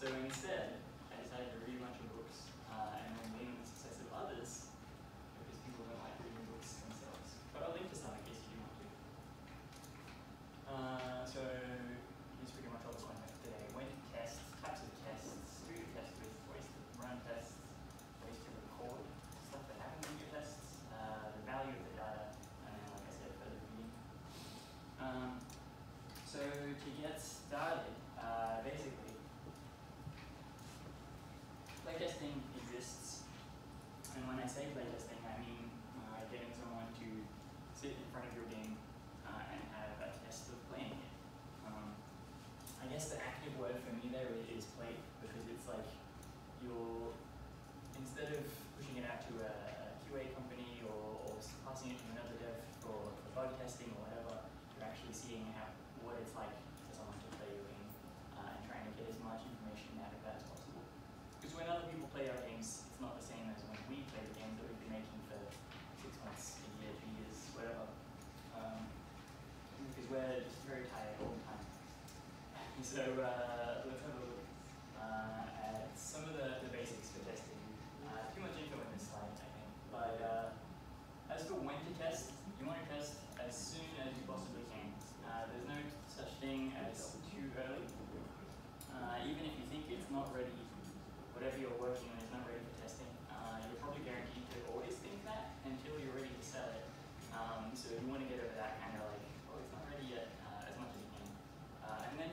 So instead, And so uh, let's have a look uh, at some of the, the basics for testing. Uh, too much info in this slide, I think. But uh, as for when to test, you want to test as soon as you possibly can. Uh, there's no such thing as too early. even if you think it's not ready, whatever you're working on is not ready for testing, you're probably guaranteed to always think that until you're ready to sell it. Um, so you want to get over that kind of like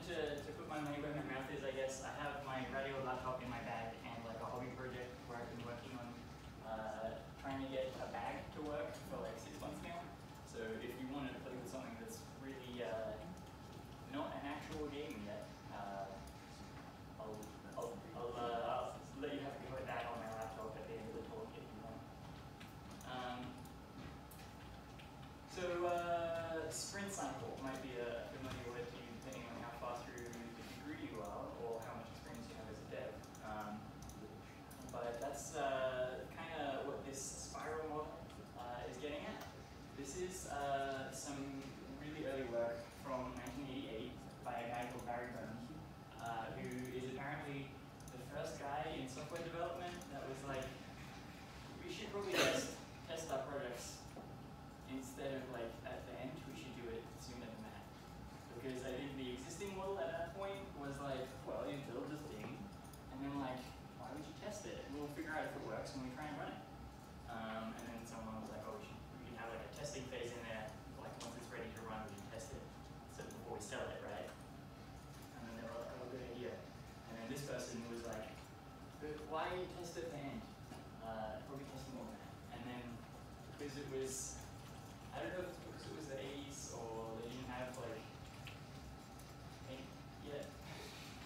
to, to put my money where my mouth is, I guess, I have my radio laptop in my bag and like a hobby project where I've been working on uh, trying to get a bag to work for like six months now. So if that's uh, kind of what this spiral model uh, is getting at. This is uh, some really early work from 1988 by a guy called Barry Bernanke, uh, who is apparently the first guy in software development that was like, we should probably just test our products instead of like at the end, we should do it sooner than that. Because I think the existing model at because it was, I don't know if it's because it was the 80s or they didn't have like paint yet.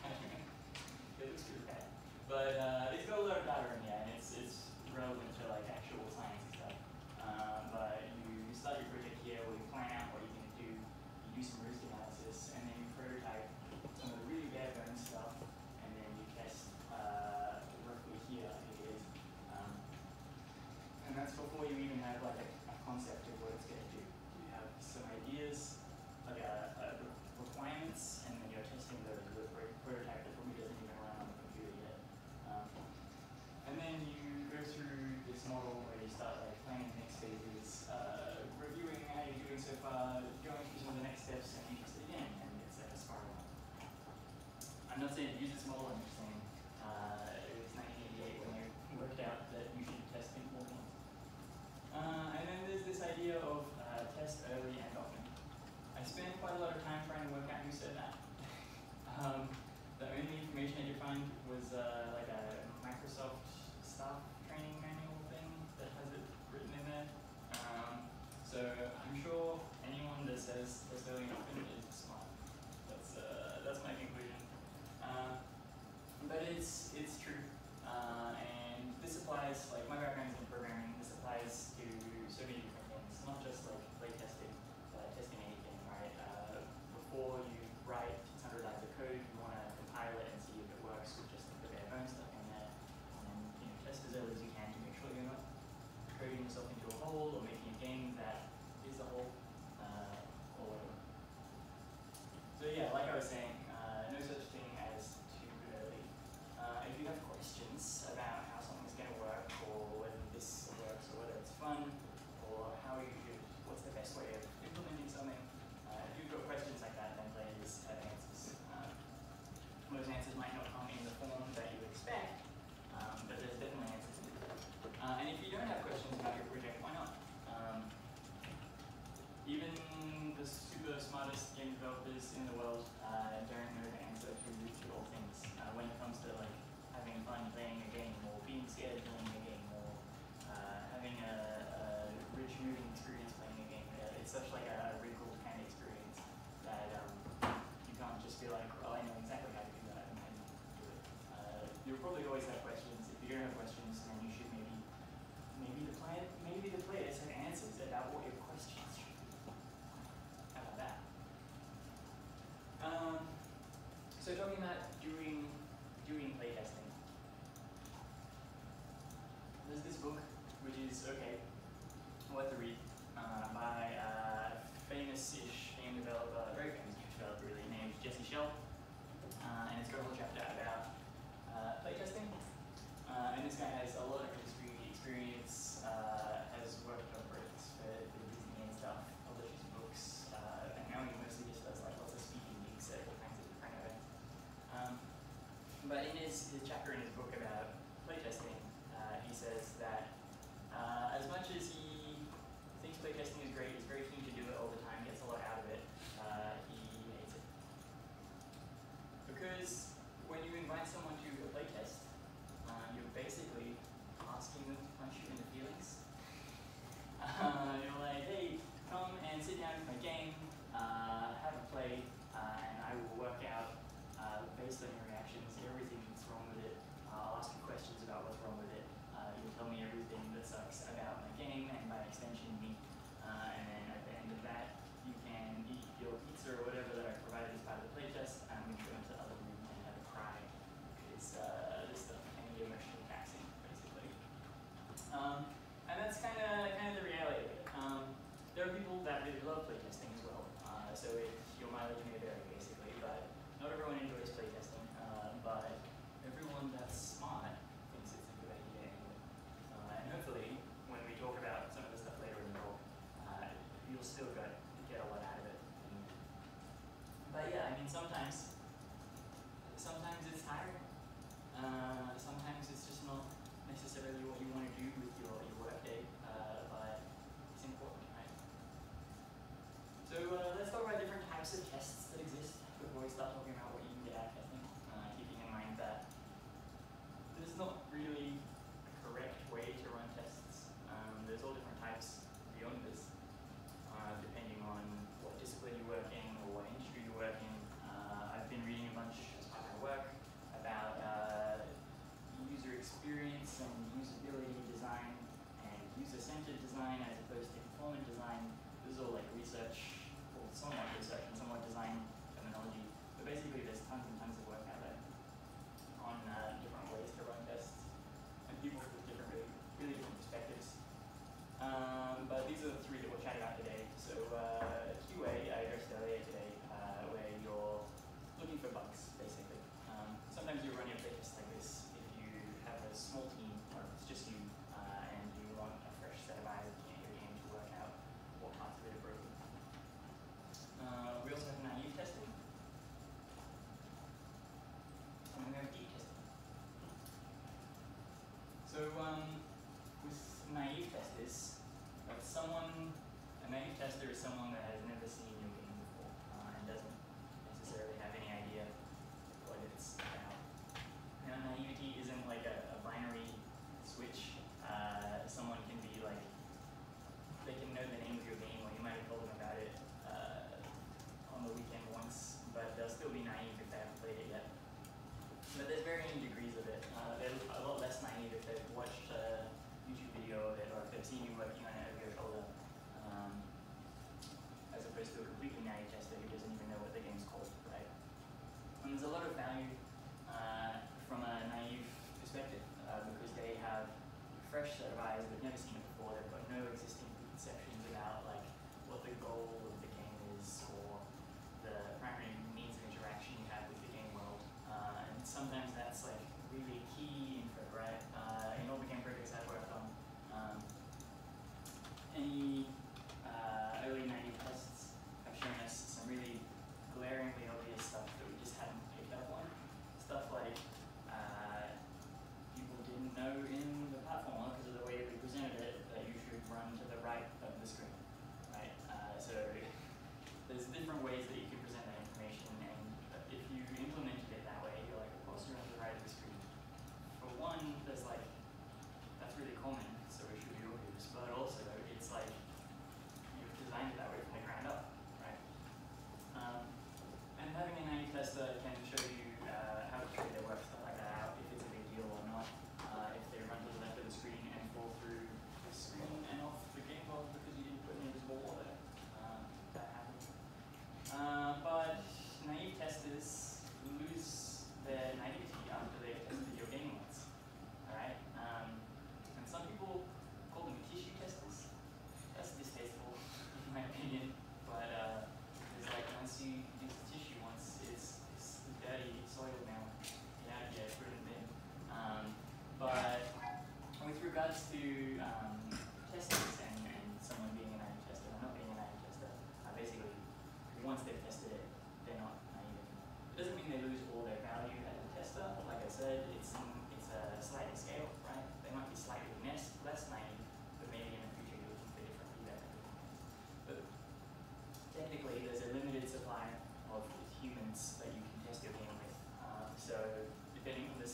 I don't know. It looks pretty bad. But uh, it's got a lot of data in here and it's, it's relevant to like actual science and stuff. Um, but you start your project here where you plan out what you're going to do, you do some risk analysis, and then you prototype some of the really bare bones stuff, and then you test uh, roughly here, I think it is. Um, and that's before you even have like a, a concept of what it's going to do. You have some ideas, like a, a re- requirements, and then you're testing those with a pro- prototype that probably doesn't even run on the computer yet. Um, and then you go through this model where you start like planning the next phases, uh, reviewing how you're doing so far, going through some of the next steps, and you test it again, and it's like a spiral. I'm not saying to use this model, I'm his, his chapter in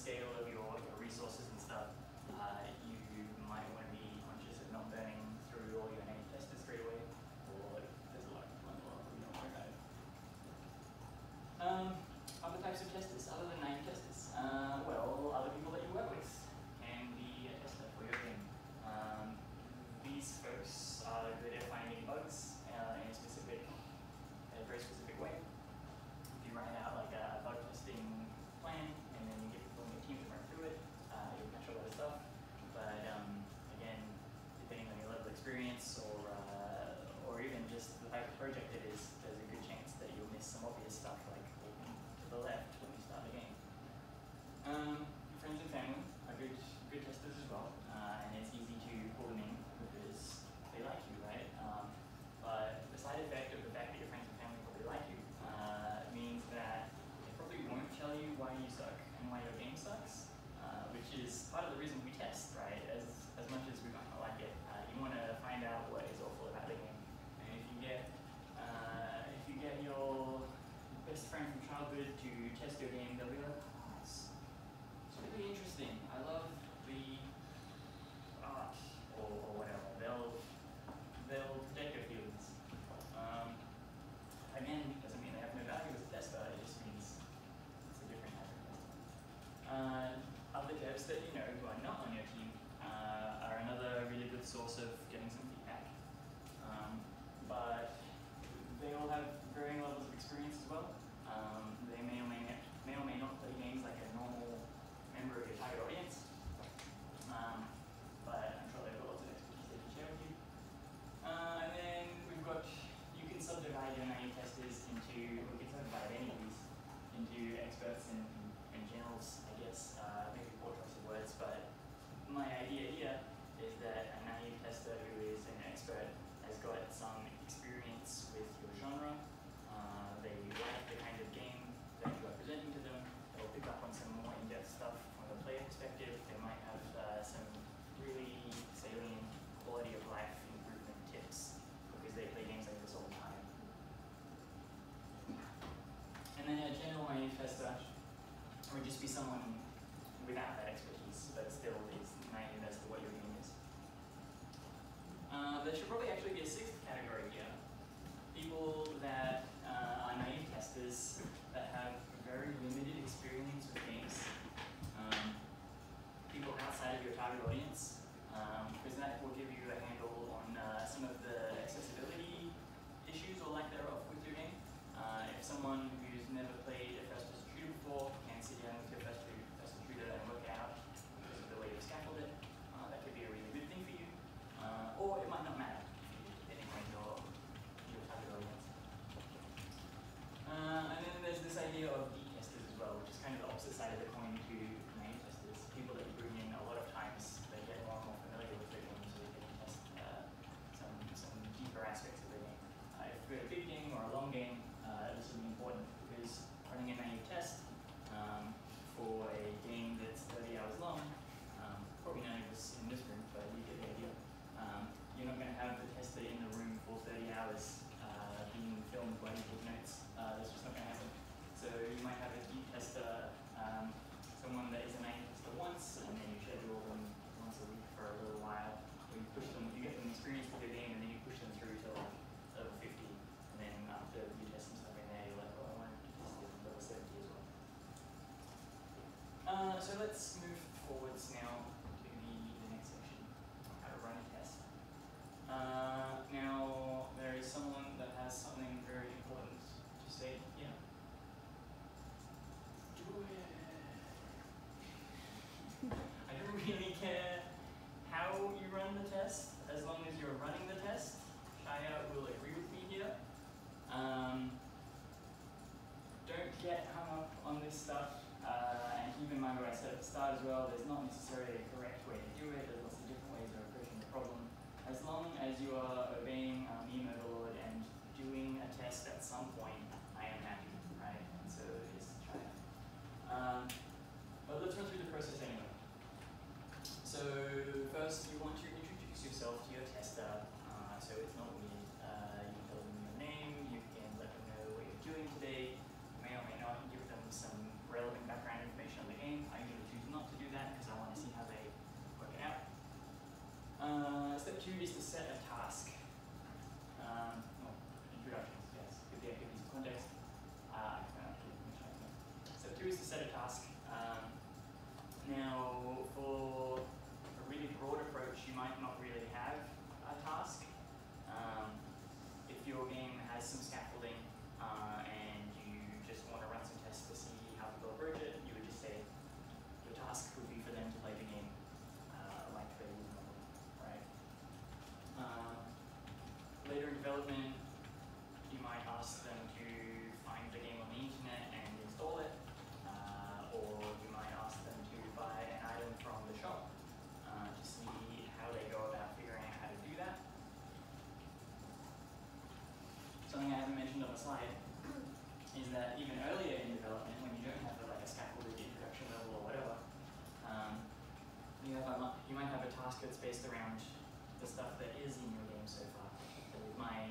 scale of your, your resources and stuff, uh, you might want to be conscious of not burning through all your naive testers straight away, or there's a lot of people in the world who don't worry about it. Um, other types of testers, other than naive testers. Uh, well, other people that you work with can be a tester for your game. Um, these folks are good at finding bugs uh, in a specific, in a very specific way. If you write out like a bug testing plan and then you get people in your team to run through it, uh, you'll catch a lot of stuff. But um, again, depending on your level of experience or uh, or even just the type of project it is, there's a good chance that you'll miss some obvious stuff like walking to the left when you start the game. Um, friends and family are good good testers as well, uh, and it's easy to pull them in because they like you, right? Um, but the side effect of the fact that your friends and family probably like you uh, means that they probably won't tell you why you suck and why your game sucks, uh, which is part of the reason we test, right? As as much as we might not like it, uh, you want to find out what is awful about the game, and if you get uh, if you get your best friend from childhood to test your game, they'll be like, oh, it's, it's really interesting. I love the art or, or whatever. They'll they'll protect your feelings. Um, again, doesn't mean they have no value as a tester. It just means it's a different type of tester. Uh, other devs that you know who are not on your team uh, are another really good source of as such, or just be someone without that expertise, but still is naive as to what your aim is. Uh, there should probably actually be so let's move at the start as well, there's not necessarily a correct way to do it, there's lots of different ways of approaching the problem. As long as you are obeying um, meme overload and doing a test at some point, I am happy, right? And so just try it. Um, but let's run through the process anyway. So first, you want to introduce yourself to your tester set of slide is that even earlier in development, when you don't have the like, scaffolded introduction level or whatever, um, you, have a, you might have a task that's based around the stuff that is in your game so far. With my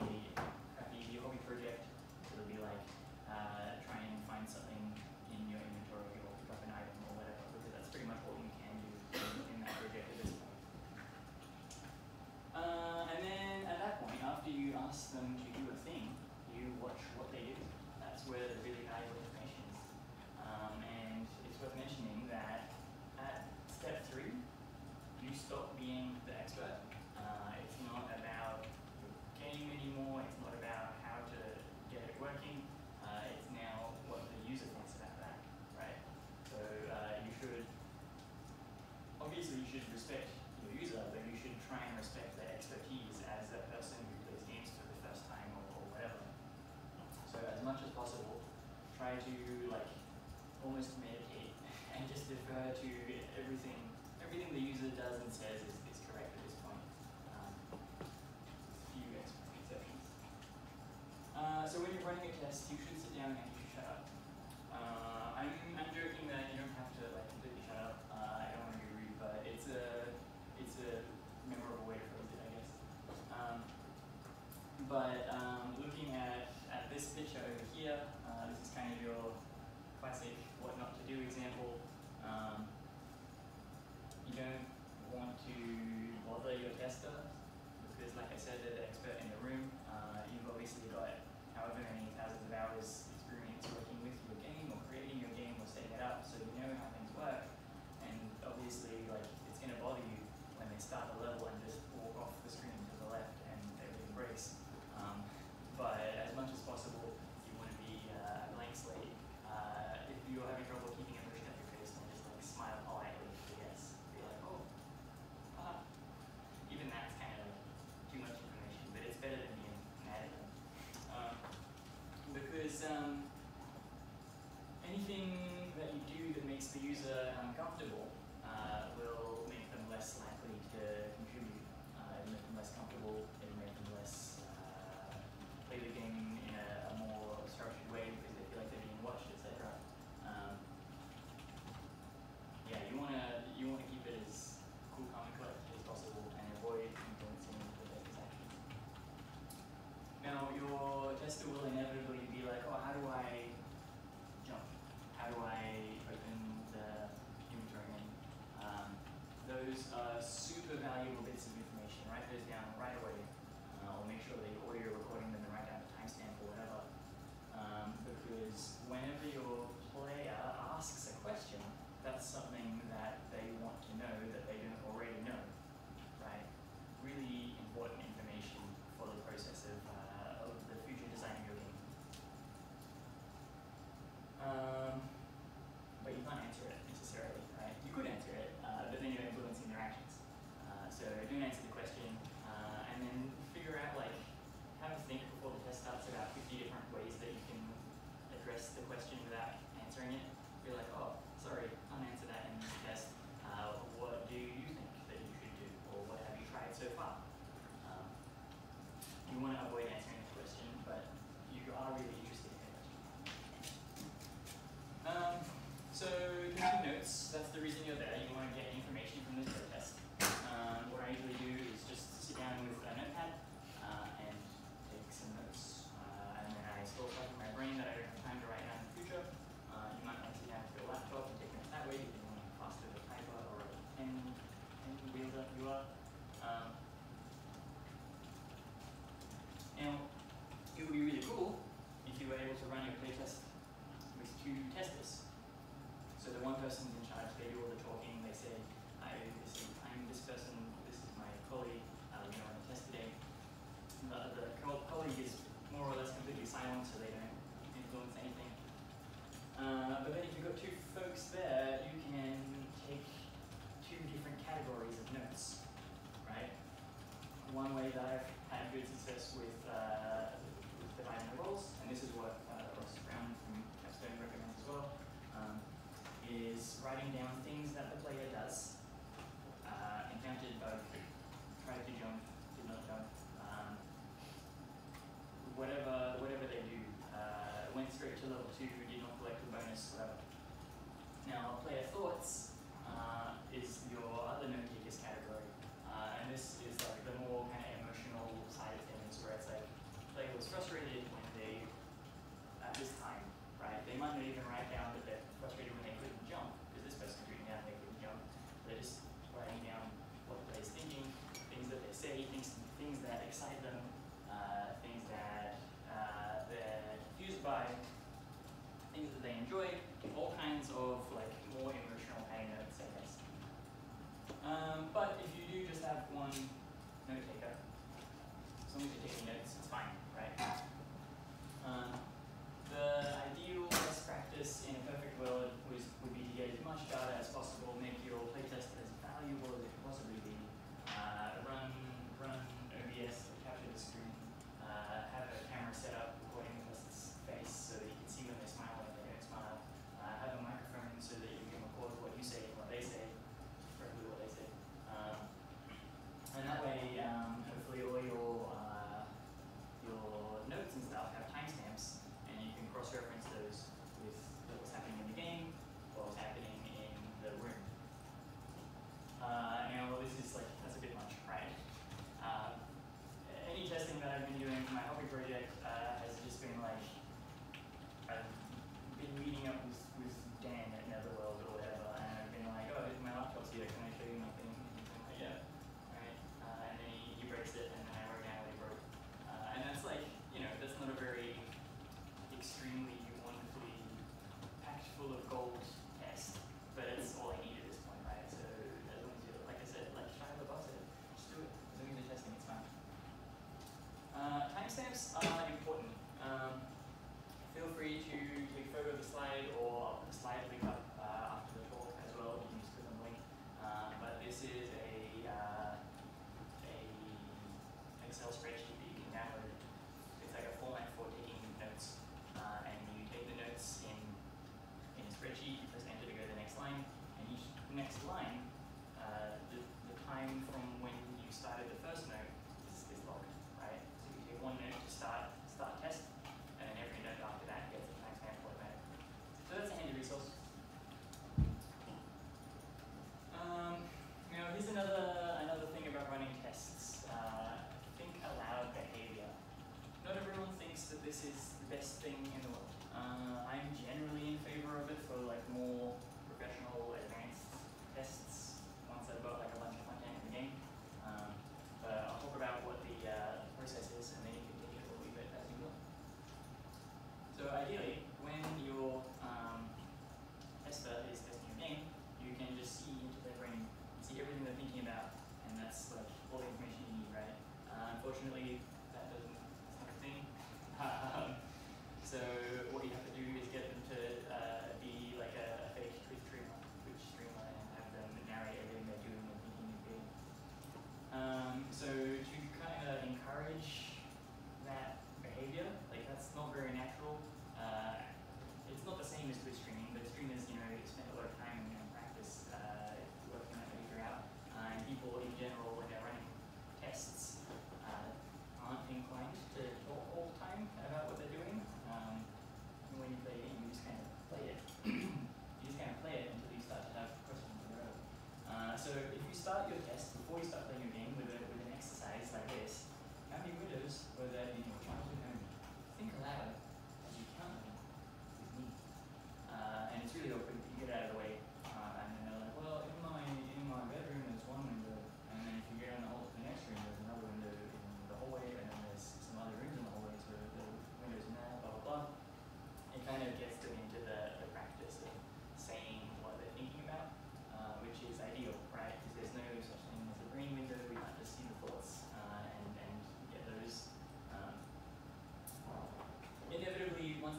with refer to everything, everything the user does and says is, is correct at this point. Um, a few exceptions. Uh, so when you're running a test, you should test this. So the one person's in charge, they do all the talking, they say, I am this person, this is my colleague, I'm going to test today. The, the colleague is more or less completely silent, so they don't influence anything. Uh, but then if you've got two folks there, you can take two different categories of notes, right? One way that I've had good success with, uh, with dividing the roles, and this is what is writing down things that the player does. Uh, encountered bug, tried to jump, did not jump. Um, whatever, whatever they do. Uh, went straight to level 2, did not collect a bonus, whatever. Now, player thoughts uh, is your other known geekers category. Uh, and this is like the more kind of emotional side of things where it's like, player was frustrated,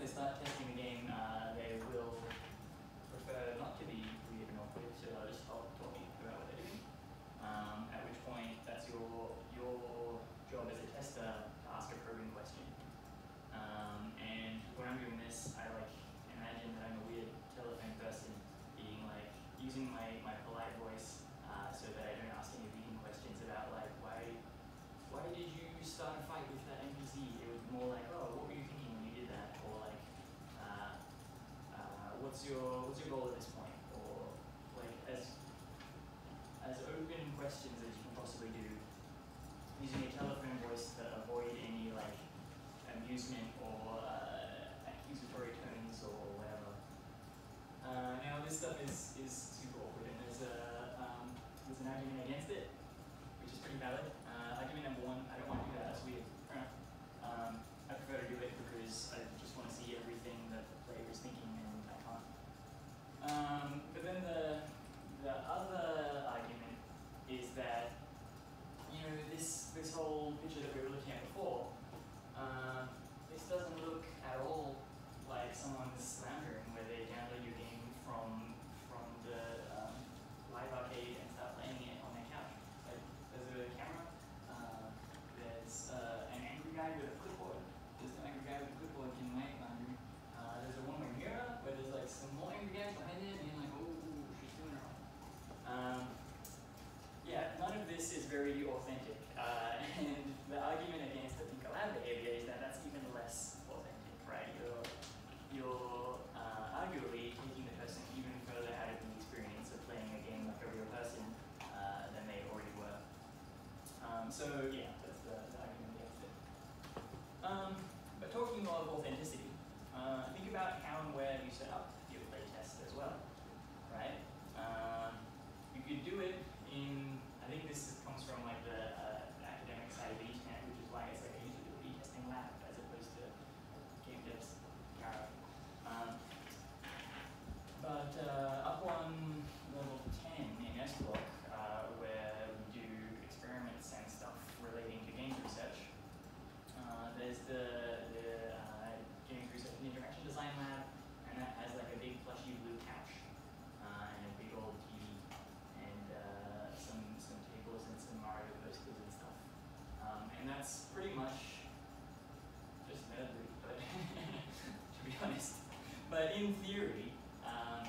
is not 10 what's your what's your goal at this point, or like as as open questions as you can possibly do, using a telephone voice to avoid any like amusement or uh, accusatory tones or whatever. Uh, now this stuff is is super awkward, and there's a um, there's an argument against it, which is pretty valid. Uh, argument number one: I don't want to do that. That's weird. Uh, um, I prefer to do it because I But in theory, um,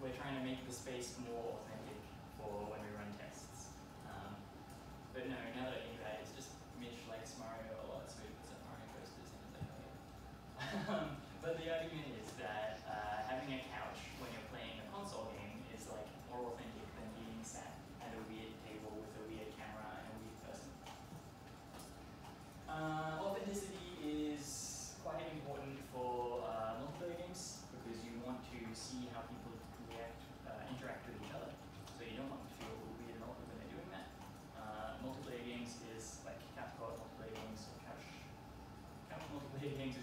we're trying to make the space more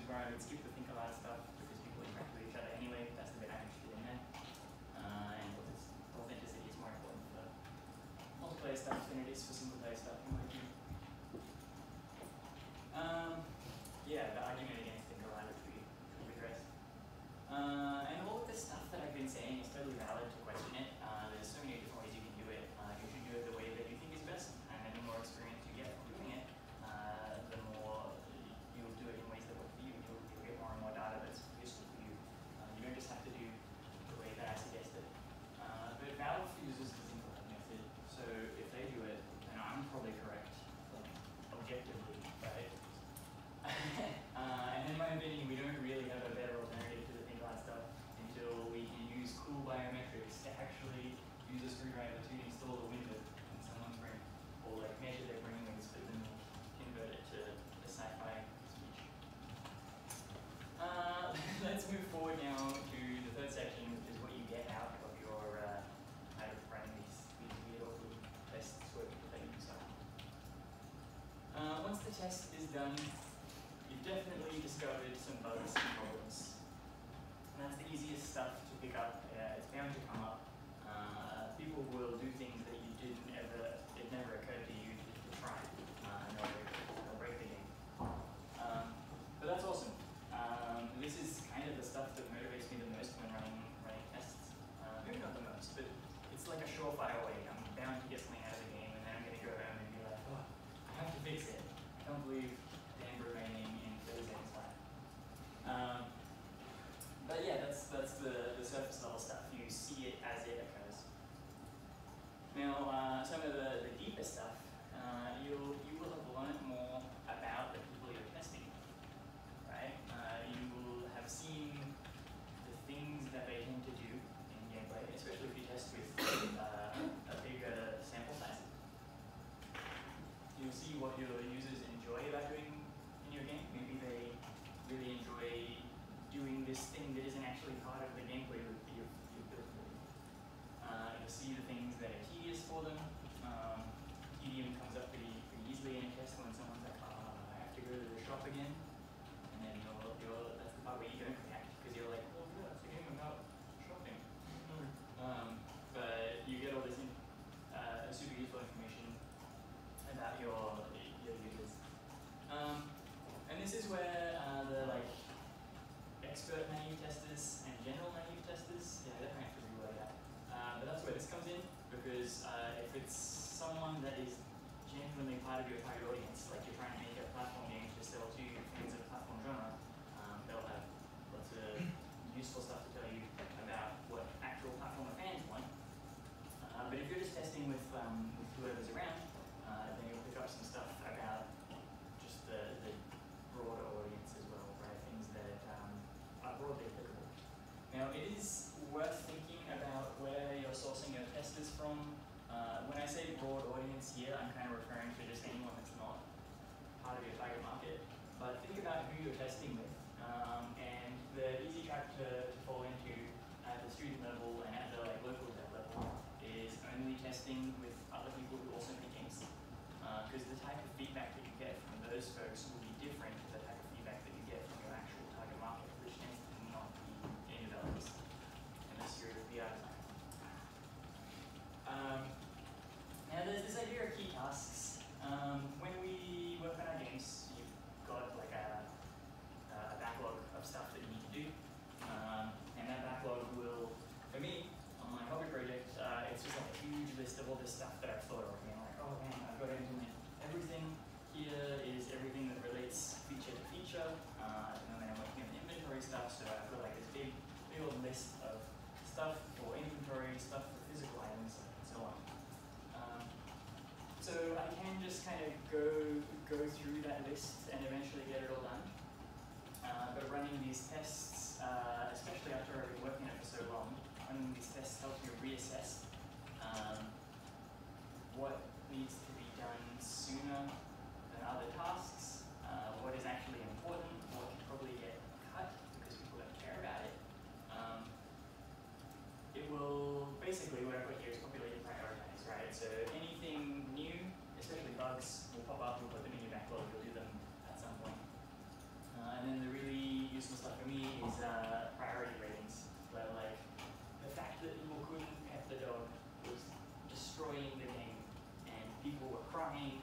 regard, it's cheap to think a lot of stuff because people interact with each other anyway. That's the dynamics doing that. Uh, and authenticity is more important for multiplayer stuff than it is for single player stuff. test is done, you've definitely discovered some bugs and problems. And that's the easiest stuff target audience. Like you're trying to make a platform game to sell to fans of a platform genre. Um, they'll have lots of useful stuff to tell you about what actual platformer fans want. Uh, but if you're just testing with, um, with whoever's around, uh, then you'll pick up some stuff about just the, the broader audience as well, right? Things that um, are broadly applicable. Now, it is worth thinking about where you're sourcing your testers from uh, when I say broad audience here, I'm kind of referring to just anyone that's not part of your target market. But think about who you're testing with. Um, and the easy trap to, to fall into at the student level and at the like, local level is only testing with other people who also think Because uh, the type of feedback that you get from those folks lists and eventually get it all done. Uh, but running these tests, uh, especially after I've been working on it for so long, running these tests helps me reassess um, what needs to be done sooner than other tasks, uh, what is actually useful stuff for me is uh, priority ratings, but like the fact that Mokun kept the dog was destroying the game, and people were crying,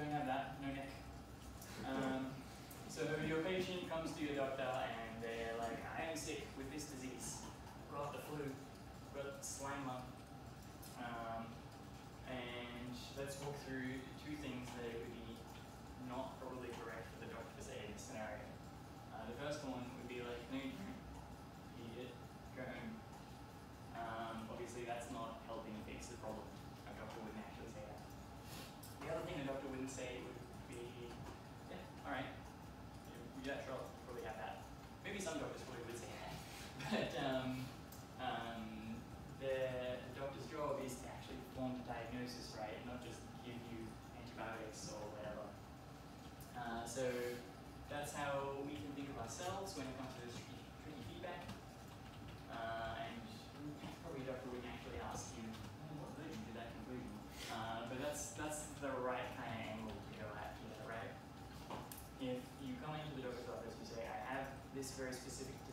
don't have that, no neck. Um, so your patient comes to your doctor and they're like, I am sick with this disease, got the flu, got slime slammer." Um, and let's walk through two things that be this very specific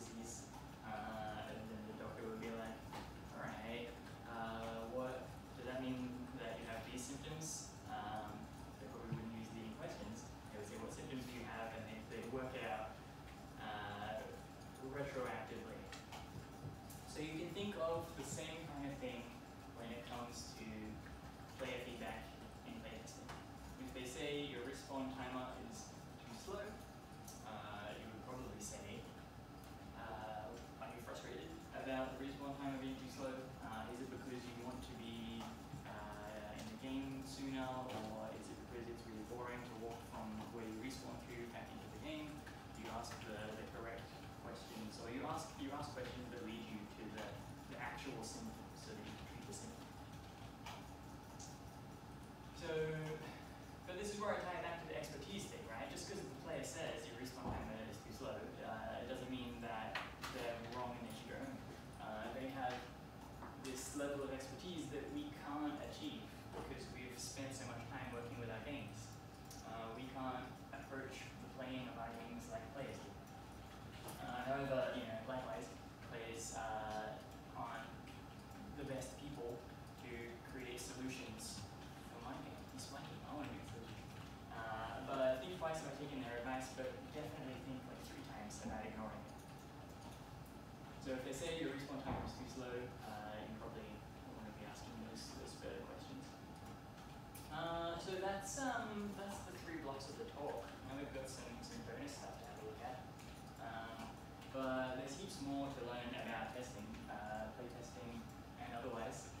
So if they say your response time is too slow, uh, you probably want to be asking those, those further questions. Uh, so that's um, that's the three blocks of the talk. Now we've got some, some bonus stuff to have a look at. Um, but there's heaps more to learn about testing, uh, playtesting and otherwise.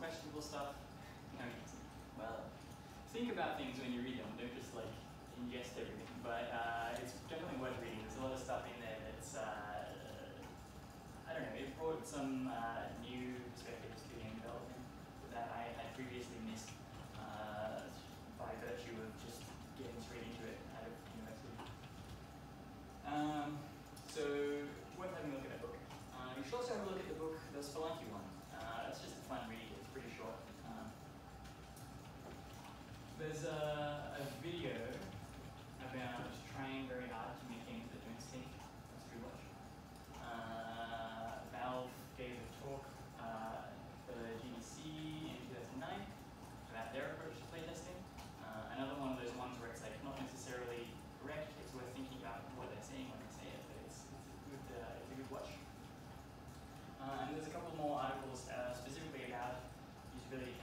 questionable stuff, well, think about things when you read them. Don't just like ingest everything. But uh, it's definitely worth reading. There's a lot of stuff in there that's, uh, I don't know, it brought some uh, new perspectives to game development that I had previously missed uh, by virtue of just getting straight into it out of university. Um, so, worth having a look at that book. Uh, you should also have a look at the book, the Spelunky one. There's a, a video about trying very hard to make games that don't stink. That's pretty much. Uh, Valve gave a talk uh, for the GDC in 2009 about their approach to playtesting. Uh, another one of those ones where it's like not necessarily correct, it's worth thinking about what they're saying when they say it, but it's, it's, a, good, uh, it's a good watch. Uh, and there's a couple more articles uh, specifically about usability